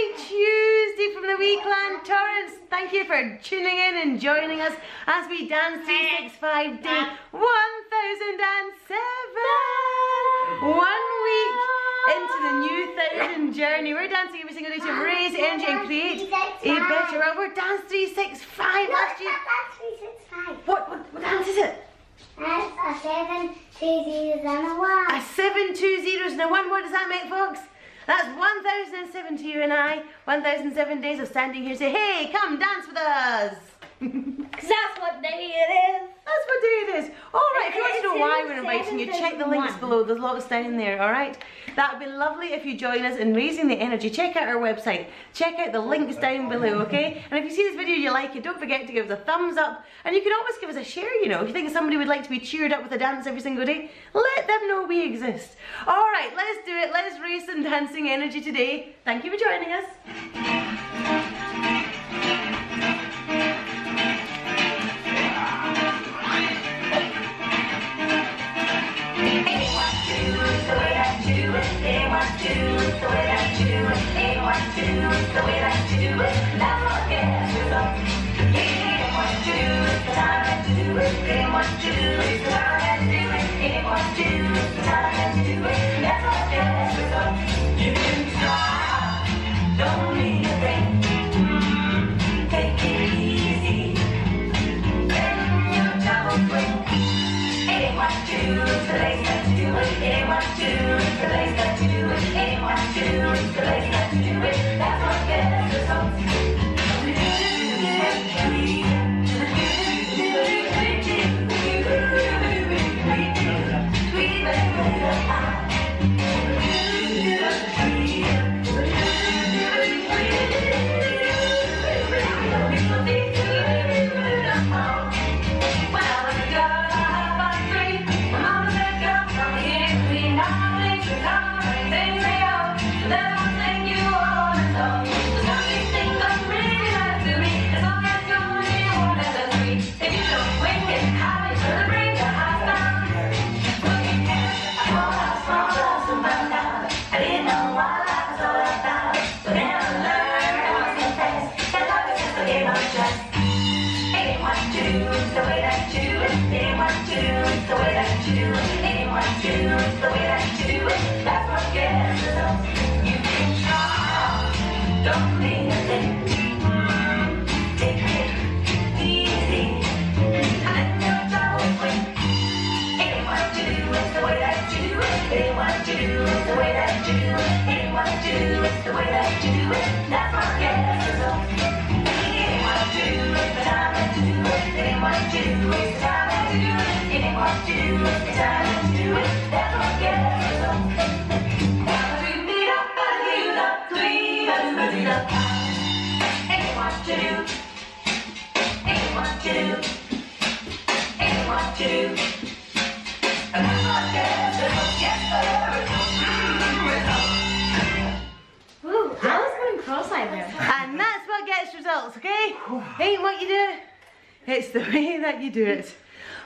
Happy Tuesday from the Wee Clan Torrance. Thank you for tuning in and joining us as we dance 365 day uh. 1007. One week into the new thousand journey. We're dancing every single day to raise energy and create a better world. We're dance 365 last year. That's 365. What, what, what dance is it? That's a 7, 2 zeros and a 1. A seven, two zeros and a one. What does that make, folks? That's 1,007 to you and I. 1,007 days of standing here say, hey, come dance with us. Cause that's what day it is. That's what day it is. All right, if you want to know why we're inviting you, check the links below. There's lots down there, all right? That would be lovely if you join us in raising the energy. Check out our website. Check out the links down below, okay? And if you see this video and you like it, don't forget to give us a thumbs up. And you can always give us a share, you know. If you think somebody would like to be cheered up with a dance every single day, let them know we exist. All right, let's do it. Let's raise some dancing energy today. Thank you for joining us. Don't Choose the way that you do it. Anyone choose the way that you do it. Anyone choose the way that you do it. That's what gets. You can try, don't mean a. Take it easy, and your troubles win. Anyone to do it the way that you do it. Anyone to do it the way that you do it. Anyone to do it the way that you do it. That's what gets. That you do it. Anyone to do it the that you do. That's what gets results. What. Woo, I was going cross-eyed. And that's what gets results, okay? Ain't what you do, it's the way that you do it.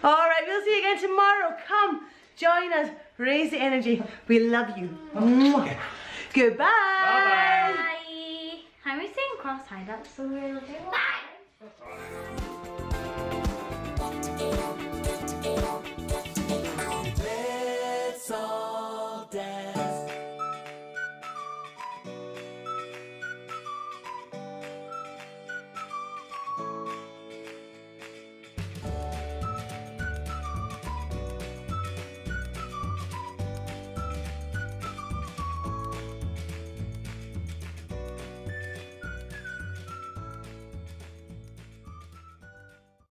All right, we'll see you again tomorrow. Come, join us, raise the energy. We love you. Mwah. Goodbye. Bye. How are we saying cross-eyed? That's so weird. Bye.